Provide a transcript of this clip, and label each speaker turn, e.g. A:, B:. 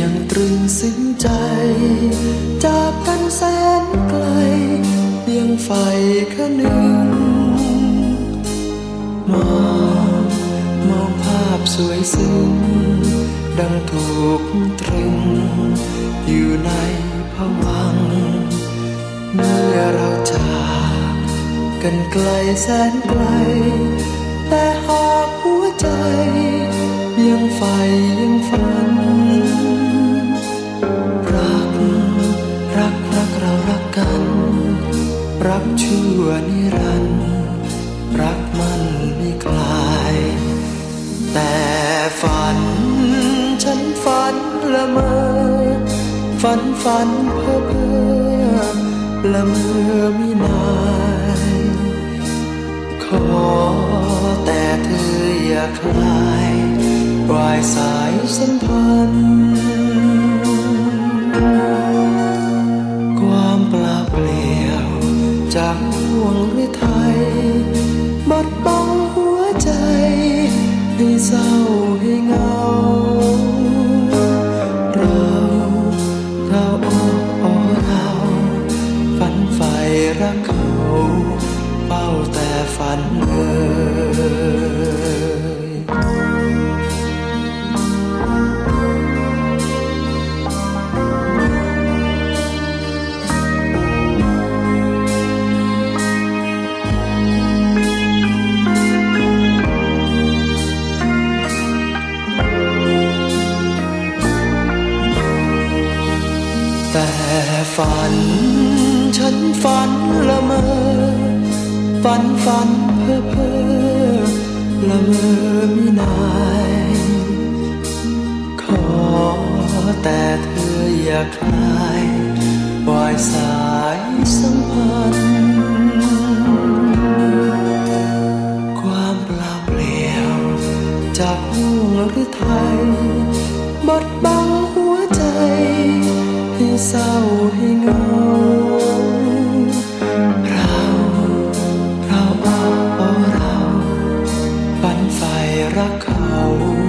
A: ยังตรึงซึ้งใจ จากกันแสนไกลเพียงไฟแค่หนึ่งมองมองภาพสวยซึ้งดังถูกตรึง อยู่ในภวัง เมื่อเราจากกันไกลแสนไกล แต่หากหัวใจยังไฟ ชั่วนิรันดร์รักมันไม่คลาย แต่ฝันฉันฝันละเมอ ฝันฝันเพ้อเพ้อละเมอไม่นายขอแต่เธออย่าคลายปลายสายสัมพันธ์ บดบังหัวใจให้เศร้าให้เหงา เราเราอ้อ้เราฝันใฝ่รักเขาเป้าแต่ฝันเออ แต่ฝัน ฉันฝันละเมอ ฝันฝันเพ้อเพ้อละเมอมินาย ขอแต่เธออย่าคลายวายสายสัมพันธ์ความเปล่าเปลี่ยวจากห่วงหรือไทยบดบั 好